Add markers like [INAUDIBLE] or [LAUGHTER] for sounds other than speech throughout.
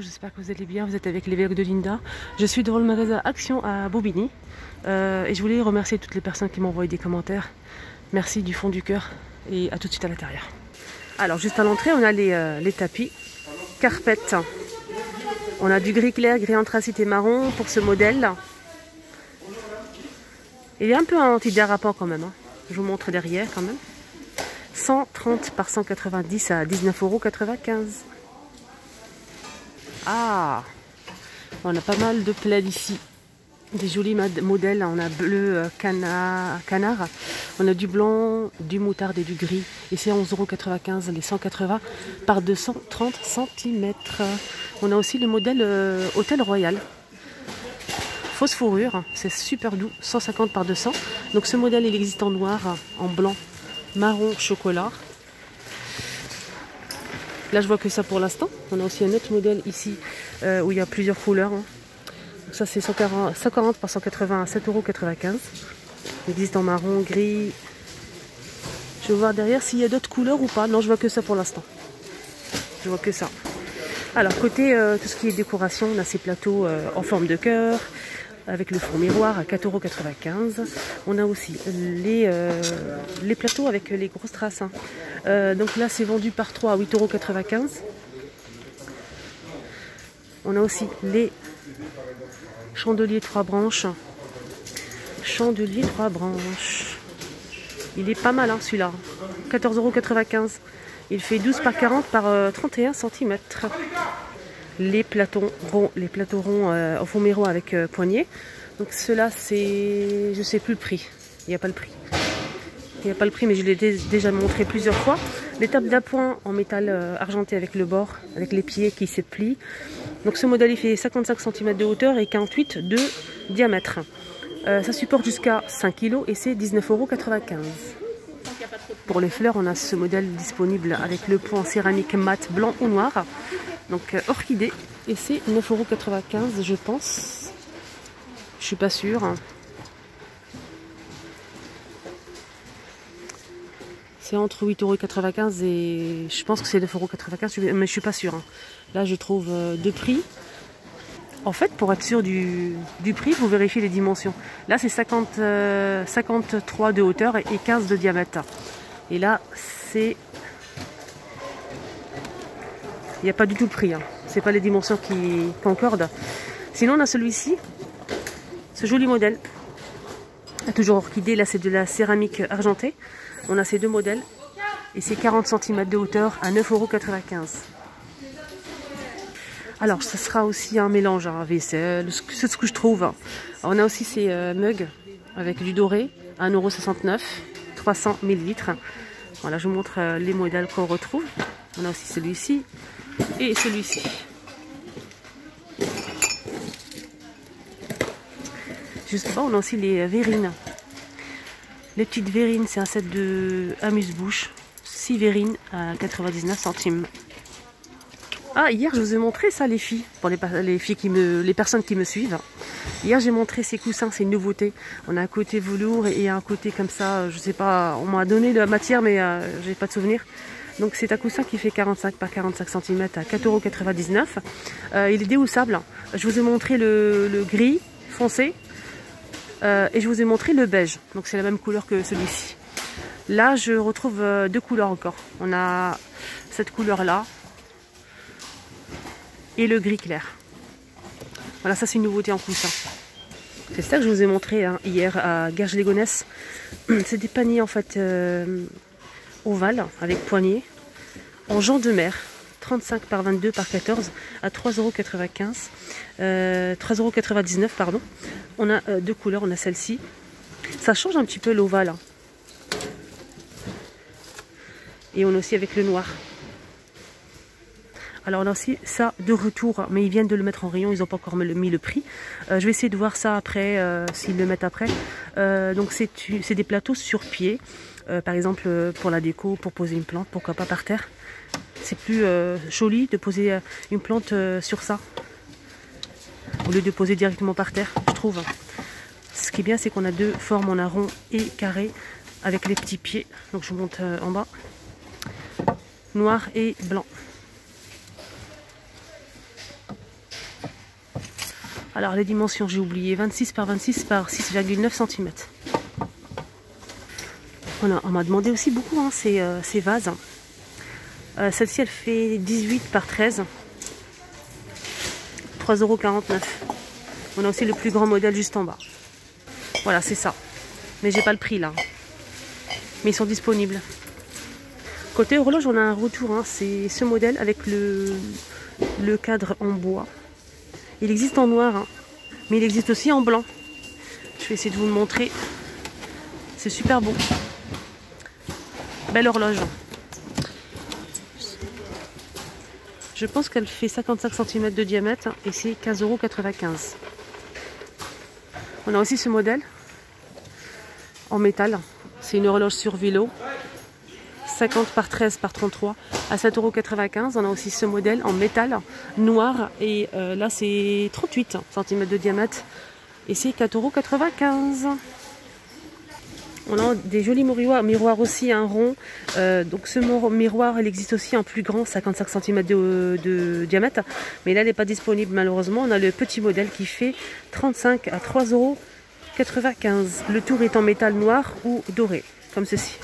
j'espère que vous allez bien. Vous êtes avec l'évêque de Linda. Je suis devant le magasin Action à Bobigny euh, et je voulais remercier toutes les personnes qui m'ont envoyé des commentaires. Merci du fond du cœur et à tout de suite à l'intérieur. Alors, juste à l'entrée, on a les, euh, tapis carpette. On a du gris clair, gris anthracite et marron pour ce modèle. Il est un peu anti-dérapant quand même. hein. Je vous montre derrière quand même. 130 par 190 à 19,95€. Ah On a pas mal de plaids ici. Des jolis modèles. On a bleu euh, cana- canard. On a du blanc, du moutarde et du gris. Et c'est 11,95€ les 180 par 230 cm. On a aussi le modèle euh, Hôtel Royal. Fausse fourrure, c'est super doux, 150 par 200. Donc ce modèle, il existe en noir, en blanc, marron, chocolat. Là, je vois que ça pour l'instant. On a aussi un autre modèle ici euh, où il y a plusieurs couleurs. hein. Donc ça, c'est 140, 140 par 180 à 7,95€. Il existe en marron, gris. Je vais voir derrière s'il y a d'autres couleurs ou pas. Non, je vois que ça pour l'instant. Je vois que ça. Alors, côté euh, tout ce qui est décoration, on a ces plateaux euh, en forme de cœur, avec le four miroir à 4,95€. On a aussi les, euh, les plateaux avec les grosses traces. hein. Euh, donc là, c'est vendu par 3 à 8,95€. On a aussi les chandeliers 3 branches. Chandelier 3 branches. Il est pas mal hein, celui-là. 14,95€. Il fait 12 par 40 par euh, 31 cm. Les plateaux ronds, les plateaux ronds euh, avec euh, poignée. Donc ceux-là, c'est. Je sais plus le prix. Il n'y a pas le prix. Il n'y a pas le prix, mais je l'ai dé- déjà montré plusieurs fois. Tables d'appoint en métal euh, argenté avec le bord, avec les pieds qui se plient. Donc ce modèle, il fait 55 cm de hauteur et 48 de diamètre. Euh, ça supporte jusqu'à 5 kg et c'est 19,95€. Pour les fleurs, on a ce modèle disponible avec le pot en céramique mat blanc ou noir. Donc euh, orchidée. Et c'est 9,95€ je pense. Je suis pas sûre. C'est entre 8,95€ et je pense que c'est 9,95€, mais je suis pas sûre. hein. Là, je trouve euh, deux prix. En fait, pour être sûr du, du prix, vous vérifiez les dimensions. Là, c'est 50, euh, 53 de hauteur et 15 de diamètre. Et là, c'est... Il n'y a pas du tout le prix. Hein. C'est pas les dimensions qui concordent. Sinon, on a celui-ci. Ce joli modèle. Toujours orchidée. Là, c'est de la céramique argentée. On a ces deux modèles. Et c'est 40 cm de hauteur à 9,95€. Alors, ça sera aussi un mélange à vaisselle, ce que- c'est ce que je trouve. On a aussi ces euh, mugs avec du doré, 1,69€, 300 ml. Voilà, je vous montre euh, les modèles qu'on retrouve. On a aussi celui-ci et celui-ci. Juste là, on a aussi les verrines. Les petites verrines, c'est un set de amuse-bouche. 6 verrines à 99 centimes. Ah, hier, je vous ai montré ça, les filles, pour les filles qui me, les personnes qui me suivent. Hier, j'ai montré ces coussins, c'est une nouveauté. On a un côté velours et un côté comme ça, euh, je sais pas, on m'a donné la matière, mais euh, j'ai pas de souvenir. Donc, c'est un coussin qui fait 45 par 45 cm à 4,99€. Euh, il est déhoussable. Je vous ai montré le, gris foncé euh, et je vous ai montré le beige. Donc, c'est la même couleur que celui-ci. Là, je retrouve deux couleurs encore. On a cette couleur-là, et le gris clair. Voilà, ça c'est une nouveauté en coussin. C'est ça que je vous ai montré hein, hier à Gerges-les-Gonesse. [CLEARS THROAT] C'est des paniers en fait euh, ovales avec poignée en gens de mer. 35 par 22 par 14 à 3,95€. Euh, 3,99€ pardon. On a euh, deux couleurs, on a celle-ci. Ça change un petit peu l'ovale. hein. Et on a aussi avec le noir. Alors là aussi, ça de retour, mais ils viennent de le mettre en rayon, ils n'ont pas encore mis le prix. Euh, je vais essayer de voir ça après, euh, s'ils le mettent après. Euh, donc c'est des plateaux sur pied, par exemple pour la déco, pour poser une plante, pourquoi pas par terre. C'est plus joli de poser une plante sur ça, au lieu de poser directement par terre, je trouve. Ce qui est bien, c'est qu'on a deux formes, on a rond et carré, avec les petits pieds. Donc je monte en bas. Noir et blanc. Alors les dimensions, j'ai oublié, 26 par 26 par 6,9 cm. on m'a demandé aussi beaucoup hein, ces, euh, vases. Euh, celle-ci, elle fait 18 par 13. 3,49€. On a aussi le plus grand modèle juste en bas. Voilà, c'est ça. Mais j'ai pas le prix là. Mais ils sont disponibles. Côté horloge, on a un retour. Hein. C'est ce modèle avec le cadre en bois. Il existe en noir, hein. mais il existe aussi en blanc. Je vais essayer de vous le montrer. C'est super beau. Belle horloge. Je pense qu'elle fait 55 cm de diamètre et c'est 15,95€. On a aussi ce modèle en métal. C'est une horloge sur vélo. 50 par 13 par 33 à 7,95€. On a aussi ce modèle en métal noir. Et euh, là, c'est 38 cm de diamètre. Et c'est 4,95€. On a des jolis miroirs, miroirs aussi, un rond. Euh, donc ce miroir, il existe aussi en plus grand, 55 cm de, diamètre. Mais là, il n'est pas disponible malheureusement. On a le petit modèle qui fait 35 à 3,95€. Le tour est en métal noir ou doré, comme ceci.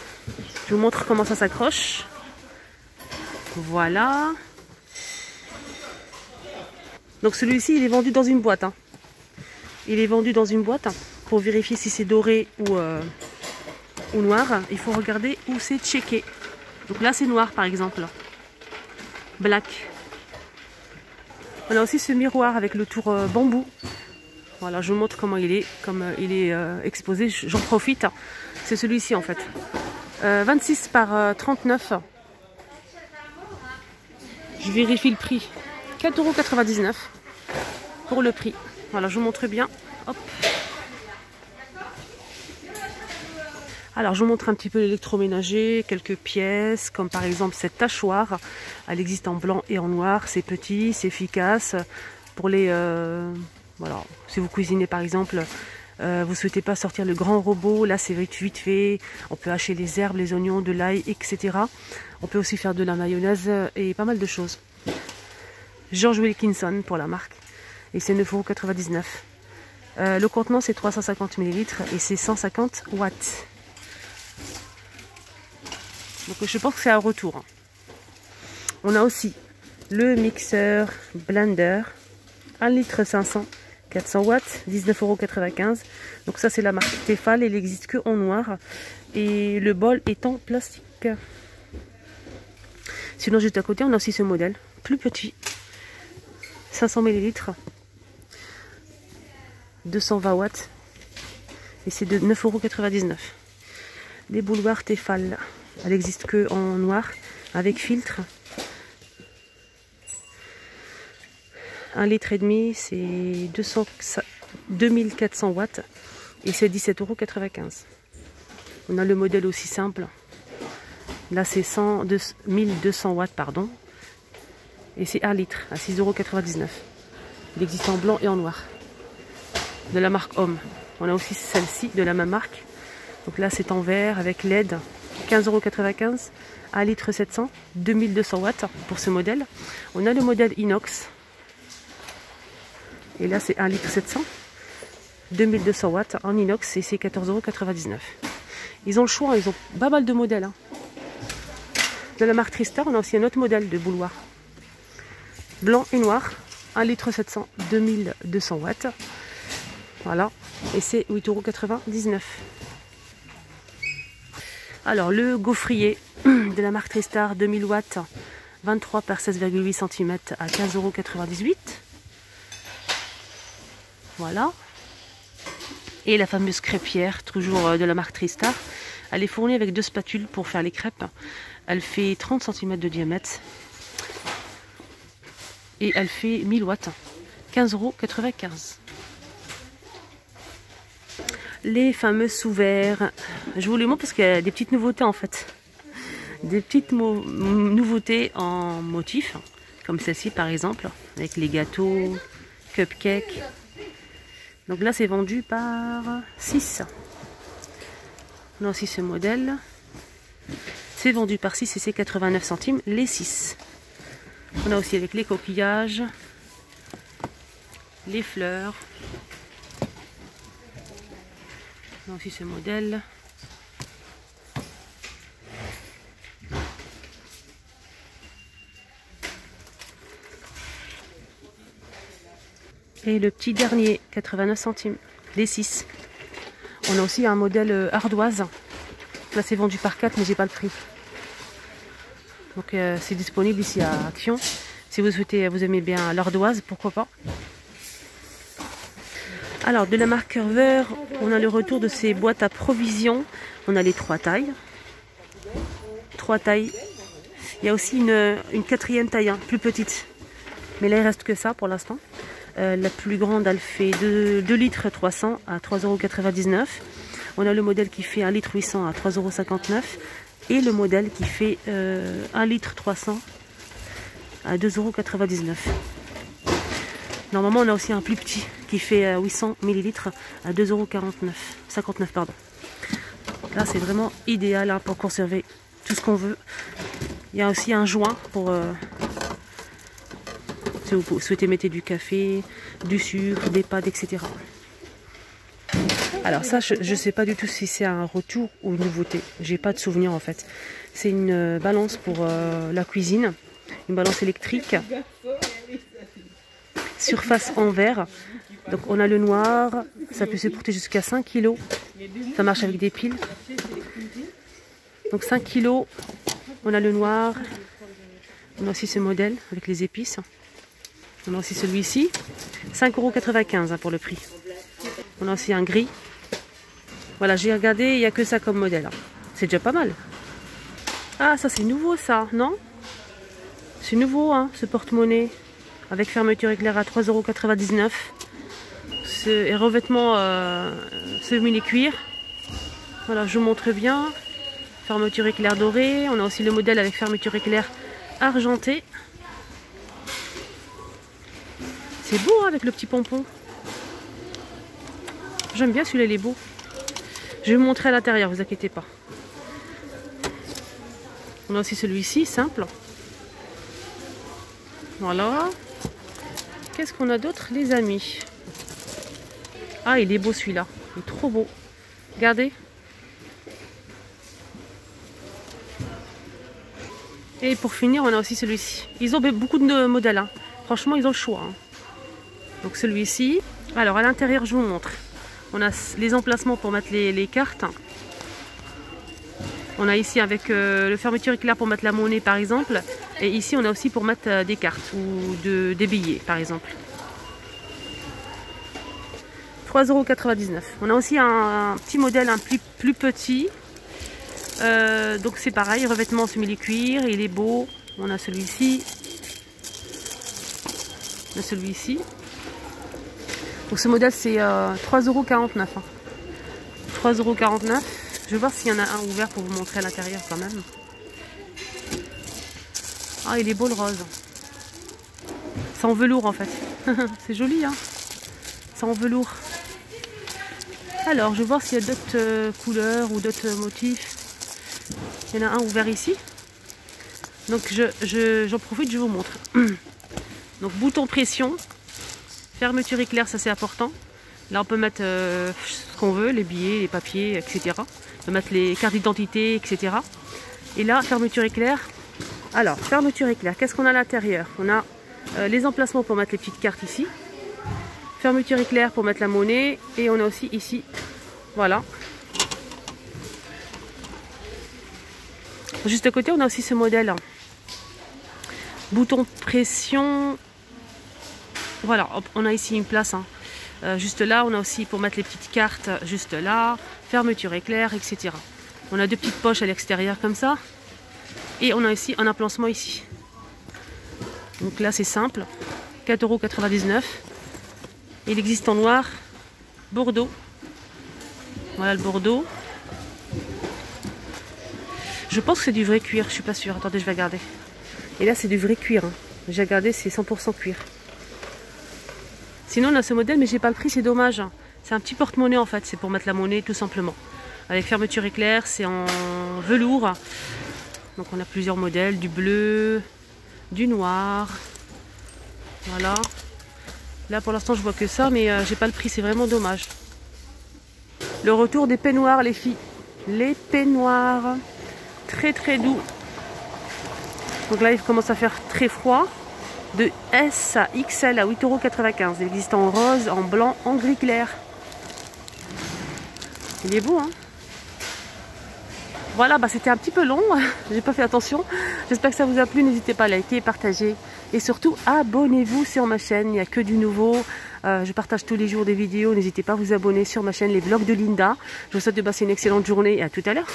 Je vous montre comment ça s'accroche. Voilà. Donc celui-ci, il est vendu dans une boîte. Hein. Il est vendu dans une boîte pour vérifier si c'est doré ou, euh, ou noir. Il faut regarder où c'est checké. Donc là, c'est noir par exemple. Black. On a aussi ce miroir avec le tour euh, bambou. Voilà, je vous montre comment il est, comme euh, il est exposé. J'en profite. C'est celui-ci en fait. 26 par 39. Je vérifie le prix. 4,99€ pour le prix. Voilà, je vous montre bien. Hop. Alors, je vous montre un petit peu l'électroménager, quelques pièces, comme par exemple cette tachoir. Elle existe en blanc et en noir. C'est petit, c'est efficace. Pour les... Euh, voilà, si vous cuisinez par exemple, euh, vous souhaitez pas sortir le grand robot, là c'est vite, vite fait. On peut hacher les herbes, les oignons, de l'ail, etc. On peut aussi faire de la mayonnaise et pas mal de choses. George Wilkinson pour la marque. Et c'est 9,99€. Euh, le contenant c'est 350 ml et c'est 150 watts. Donc je pense que c'est un retour. Hein. On a aussi le mixeur blender 1 litre 500 400 watts 19,95€. Donc ça c'est la marque Tefal, il n'existe que en noir et le bol est en plastique. Sinon juste à côté on a aussi ce modèle plus petit 500 ml 220 watts et c'est de 9,99€. Les boulevards Tefal, elle n'existe que en noir avec filtre. 1 litre et demi, c'est 2400 watts et c'est 17,95€. On a le modèle aussi simple. Là, c'est 1200 watts, pardon. Et c'est 1 litre à 6,99€. Il existe en blanc et en noir. De la marque Homme. On a aussi celle-ci de la même marque. Donc là, c'est en vert avec LED. 15,95€. 1 litre 700. 2200 watts pour ce modèle. On a le modèle inox. Et là, c'est 1 litre 700. 2200 watts en inox et c'est 14,99€. Ils ont le choix, ils ont pas mal de modèles. Hein. De la marque Tristar, on a aussi un autre modèle de bouloir. Blanc et noir, 1 litre 700, 2200 watts. Voilà, et c'est 8,99€. Alors, le gaufrier [CLEARS THROAT] de la marque Tristar, 2000 watts, 23 par 16,8 cm à 15,98€. Voilà. Et la fameuse crêpière, toujours euh, de la marque Tristar. Elle est fournie avec deux spatules pour faire les crêpes. Elle fait 30 cm de diamètre. Et elle fait 1000 watts. 15,95€. Les fameux sous-verts. Je vous les montre parce qu'il y a des petites nouveautés en fait. Des petites nouveautés en motif. Comme celle-ci par exemple. Avec les gâteaux, cupcakes. Donc là, c'est vendu par 6. On a aussi ce modèle. C'est vendu par 6 et c'est 89 centimes les 6. On a aussi avec les coquillages. les fleurs. On a aussi ce modèle. Et le petit dernier, 89 centimes, les 6. On a aussi un modèle euh, ardoise. Là, c'est vendu par 4, mais j'ai pas le prix. Donc, euh, c'est disponible ici à Action. Si vous souhaitez, vous aimez bien l'ardoise, pourquoi pas. Alors, de la marque Curver, on a le retour de ces boîtes à provisions. On a les trois tailles. Trois tailles. Il y a aussi une, quatrième taille, hein, plus petite. Mais là, il reste que ça pour l'instant. Euh, la plus grande, elle fait 2, litres 300 à 3,99€. On a le modèle qui fait 1 litre 800 à 3,59€ et le modèle qui fait 1 euh, litre 300 à 2,99€. Normalement, on a aussi un plus petit qui fait 800 euh, ml à 2,49€. 59, pardon. Là, c'est vraiment idéal hein, pour conserver tout ce qu'on veut. Il y a aussi un joint pour si vous souhaitez mettre du café, du sucre, des pâtes, etc. Alors ça, je ne sais pas du tout si c'est un retour ou une nouveauté. J'ai pas de souvenir en fait. C'est une euh, balance pour euh, la cuisine, une balance électrique. Surface en verre. Donc on a le noir, ça peut se porter jusqu'à 5 kg. Ça marche avec des piles. Donc 5 kg, on a le noir. On a aussi ce modèle avec les épices. On a aussi celui-ci. 5,95€ hein, pour le prix. On a aussi un gris. Voilà, j'ai regardé, il n'y a que ça comme modèle. Hein. C'est déjà pas mal. Ah, ça c'est nouveau ça, non? C'est nouveau, hein, ce porte-monnaie. Avec fermeture éclair à 3,99€. Et revêtement euh, semi-cuir. Voilà, je vous montre bien. Fermeture éclair dorée. On a aussi le modèle avec fermeture éclair argentée. C'est beau hein, avec le petit pompon. J'aime bien celui-là, il est beau. Je vais vous montrer à l'intérieur, vous inquiétez pas. On a aussi celui-ci, simple. Voilà. Qu'est-ce qu'on a d'autre, les amis? Ah, il est beau celui-là. Il est trop beau. Regardez. Et pour finir, on a aussi celui-ci. Ils ont beaucoup de modèles. Hein. Franchement, ils ont le choix. Hein. Donc celui-ci. Alors à l'intérieur, je vous montre. On a les emplacements pour mettre les, cartes. On a ici avec euh, le fermeture éclair pour mettre la monnaie par exemple. Et ici on a aussi pour mettre euh, des cartes ou de, des billets par exemple. 3,99€. On a aussi un, petit modèle un plus, plus petit. Euh, donc c'est pareil, revêtement semi-cuir, il est beau. On a celui-ci. On a celui-ci. Donc ce modèle c'est 3,49€. Euh, 3,49€. Hein. Je vais voir s'il y en a un ouvert pour vous montrer à l'intérieur quand même. Ah il est beau le rose. C'est en velours en fait. [LAUGHS] c'est joli hein. C'est en velours. Alors je vais voir s'il y a d'autres euh, couleurs ou d'autres motifs. Il y en a un ouvert ici. Donc j'en je, j'en profite, je vous montre. [CLEARS THROAT] Donc bouton pression, Fermeture éclair, ça c'est important. Là, on peut mettre euh, ce qu'on veut, les billets, les papiers, etc. On peut mettre les cartes d'identité, etc. Et là, fermeture éclair. Alors, fermeture éclair, qu'est-ce qu'on a à l'intérieur? On a euh, les emplacements pour mettre les petites cartes ici. Fermeture éclair pour mettre la monnaie. Et on a aussi ici, voilà. Juste à côté, on a aussi ce modèle. Bouton pression voilà, on a ici une place. Hein. Euh, juste là, on a aussi pour mettre les petites cartes, juste là, fermeture éclair, etc. On a deux petites poches à l'extérieur comme ça. Et on a ici un emplacement ici. Donc là, c'est simple. 4,99€. Il existe en noir, Bordeaux. Voilà le Bordeaux. Je pense que c'est du vrai cuir, je suis pas sûre. Attendez, je vais regarder. Et là, c'est du vrai cuir. Hein. J'ai regardé, c'est 100% cuir. Sinon, on a ce modèle, mais j'ai pas le prix, c'est dommage. C'est un petit porte-monnaie en fait, c'est pour mettre la monnaie tout simplement. Avec fermeture éclair, c'est en velours. Donc on a plusieurs modèles, du bleu, du noir. Voilà. Là pour l'instant je vois que ça, mais euh, j'ai pas le prix, c'est vraiment dommage. Le retour des peignoirs les filles. Les peignoirs. Très très doux. Donc là il commence à faire très froid. De S à XL à 8,95€. Il existe en rose, en blanc, en gris clair. Il est beau hein voilà, bah c'était un petit peu long, [LAUGHS] j'ai pas fait attention. J'espère que ça vous a plu, n'hésitez pas à liker, partager et surtout abonnez-vous sur ma chaîne, il n'y a que du nouveau. Euh, je partage tous les jours des vidéos, n'hésitez pas à vous abonner sur ma chaîne Les Vlogs de Linda. Je vous souhaite de passer une excellente journée et à tout à l'heure.